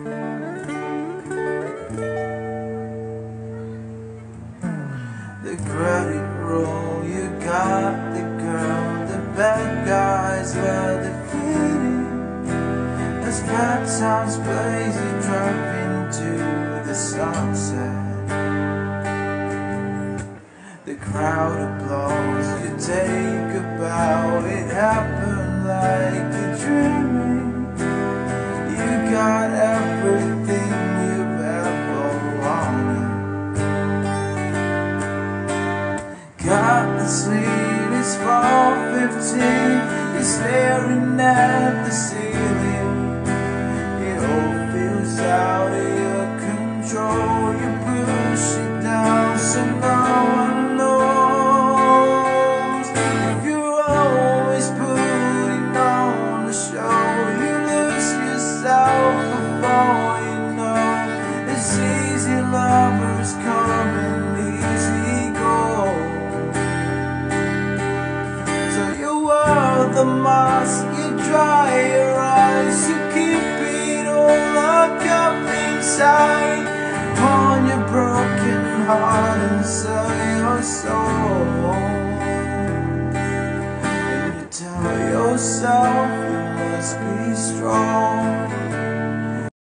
The credit roll, you got the girl, the bad guys were defeated. As bad times blaze, you drop into the sunset. The crowd applauds, you take a bow, it happened Got the sleep, it's 4.15 You're staring at the ceiling. It all feels out of your control. You push it down so no one knows. If you're always putting on a show. You lose yourself before you know. It's easy lovers come the mask, you dry your eyes, you keep it all locked up inside on your broken heart and sell your soul. And you tell yourself you must.